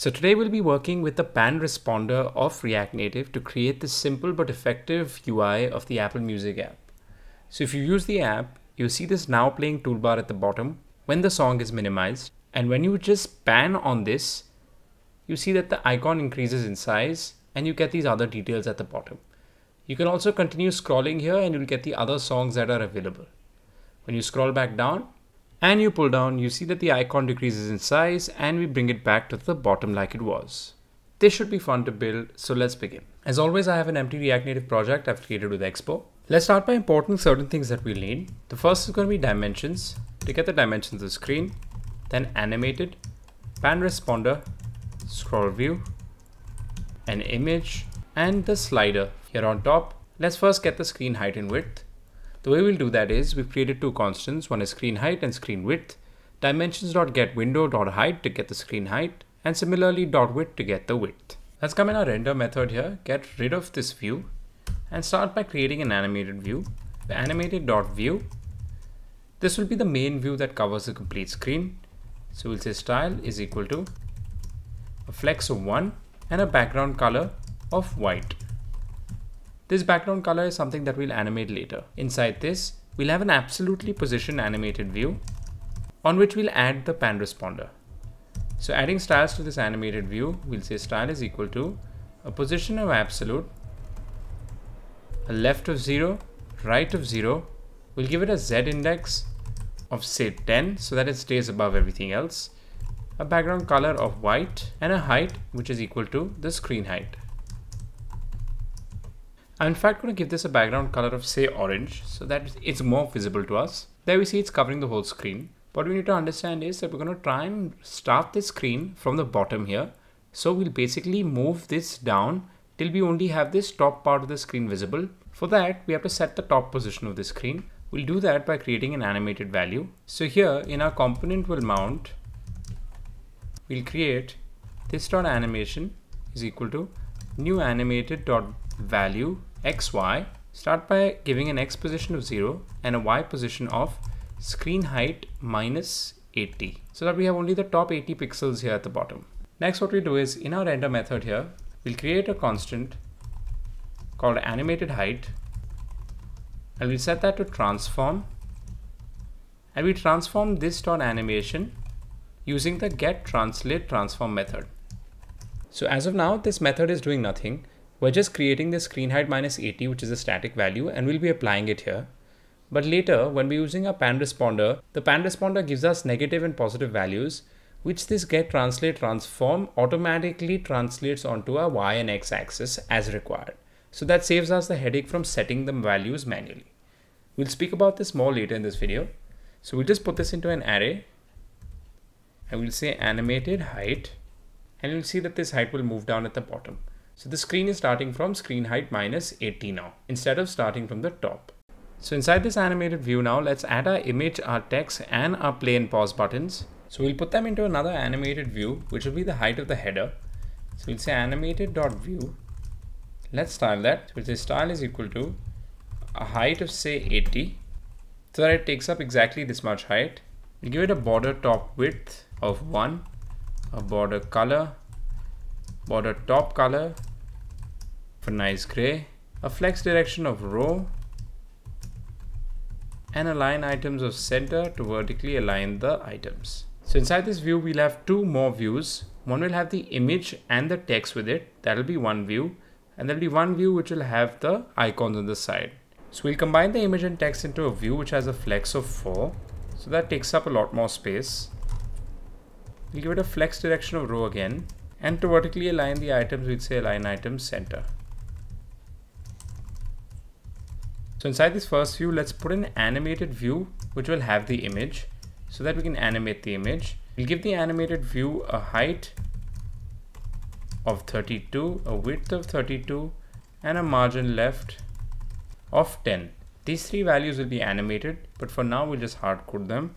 So today we'll be working with the pan responder of React Native to create this simple but effective UI of the Apple Music app. So if you use the app, you see this now playing toolbar at the bottom when the song is minimized. And when you just pan on this, you see that the icon increases in size and you get these other details at the bottom. You can also continue scrolling here and you'll get the other songs that are available. When you scroll back down, and you pull down, you see that the icon decreases in size and we bring it back to the bottom like it was. This should be fun to build, so let's begin. As always, I have an empty React Native project I've created with Expo. Let's start by importing certain things that we'll need. The first is going to be dimensions. To get the dimensions of the screen, then animated, pan responder, scroll view, an image, and the slider here on top. Let's first get the screen height and width. The way we'll do that is we've created two constants, one is screen height and screen width, dimensions.getWindow.height to get the screen height, and similarly dot width to get the width. Let's come in our render method here, get rid of this view, and start by creating an animated view. The animated.view, this will be the main view that covers the complete screen. So we'll say style is equal to a flex of 1 and a background color of white. This background color is something that we'll animate later. Inside this, we'll have an absolutely position animated view on which we'll add the pan responder. So adding styles to this animated view, we'll say style is equal to a position of absolute, a left of 0, right of 0, we'll give it a z index of say 10 so that it stays above everything else, a background color of white, and a height which is equal to the screen height. I'm in fact going to give this a background color of say orange so that it's more visible to us. There we see it's covering the whole screen. What we need to understand is that we're going to try and start the screen from the bottom here. So we'll basically move this down till we only have this top part of the screen visible. For that, we have to set the top position of the screen. We'll do that by creating an animated value. So here in our component will mount, we'll create this dot animation is equal to new animated dot value xy, start by giving an x position of 0 and a y position of screen height minus 80 so that we have only the top 80 pixels here at the bottom. Next what we do is in our render method here, we'll create a constant called animated height and we'll set that to transform and we transform this dot animation using the get translate transform method. So as of now, this method is doing nothing. We're just creating the screen height minus 80, which is a static value, and we'll be applying it here. But later, when we're using a pan responder, the pan responder gives us negative and positive values, which this get translate transform automatically translates onto a y and x axis as required. So that saves us the headache from setting the values manually. We'll speak about this more later in this video. So we'll just put this into an array and we'll say animated height and you'll see that this height will move down at the bottom. So the screen is starting from screen height minus 80 now, instead of starting from the top. So inside this animated view now, let's add our image, our text and our play and pause buttons. So we'll put them into another animated view, which will be the height of the header. So we'll say animated.view. Let's style that. So we'll say style is equal to a height of say 80. So that it takes up exactly this much height. We'll give it a border top width of 1, a border color, border top color, for nice gray, a flex direction of row, and align items of center to vertically align the items. So inside this view, we'll have two more views. One will have the image and the text with it. That'll be one view. And there'll be one view which will have the icons on the side. So we'll combine the image and text into a view which has a flex of 4. So that takes up a lot more space. We'll give it a flex direction of row again. And to vertically align the items, we'd say align items center. So inside this first view, let's put an animated view, which will have the image so that we can animate the image. We'll give the animated view a height of 32, a width of 32, and a margin left of 10. These three values will be animated, but for now we'll just hard code them.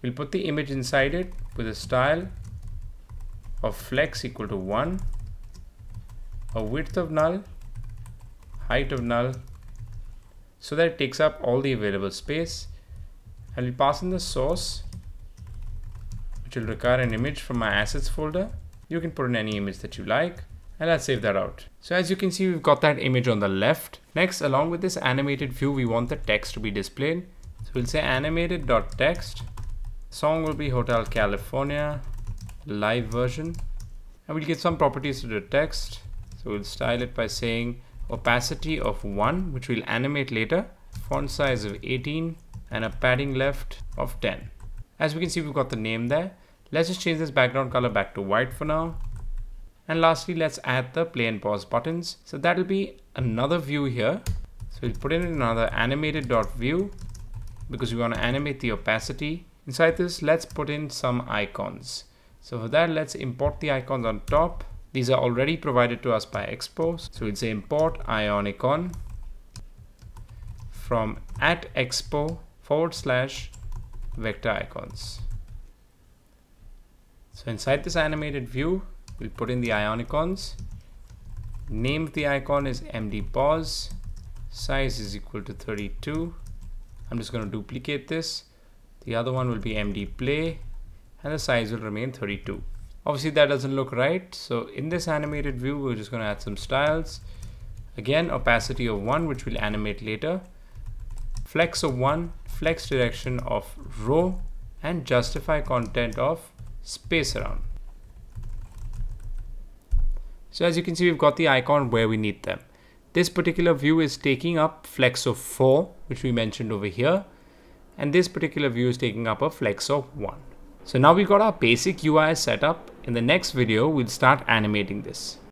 We'll put the image inside it with a style of flex equal to 1, a width of null, height of null, so that it takes up all the available space and we pass in the source which will require an image from my assets folder. You can put in any image that you like and let's save that out. So as you can see, we've got that image on the left. Next, along with this animated view, we want the text to be displayed. So we'll say animated.text. Song will be Hotel California live version. And we'll get some properties to the text. So we'll style it by saying opacity of 1, which we'll animate later, font size of 18, and a padding left of 10. As we can see, we've got the name there. Let's just change this background color back to white for now. And lastly, let's add the play and pause buttons. So that'll be another view here. So we'll put in another animated dot view because we want to animate the opacity. Inside this, let's put in some icons. So for that, let's import the icons on top. These are already provided to us by Expo. So we'll say import Ionicon from at Expo forward slash vector icons. So inside this animated view, we'll put in the Ionicons. Name of the icon is MD pause. Size is equal to 32. I'm just going to duplicate this. The other one will be MD play and the size will remain 32. Obviously that doesn't look right. So in this animated view, we're just going to add some styles. Again, opacity of 1, which we'll animate later. Flex of 1, flex direction of row, and justify content of space around. So as you can see, we've got the icon where we need them. This particular view is taking up flex of 4, which we mentioned over here. And this particular view is taking up a flex of 1. So now we've got our basic UI set up. In the next video, we'll start animating this.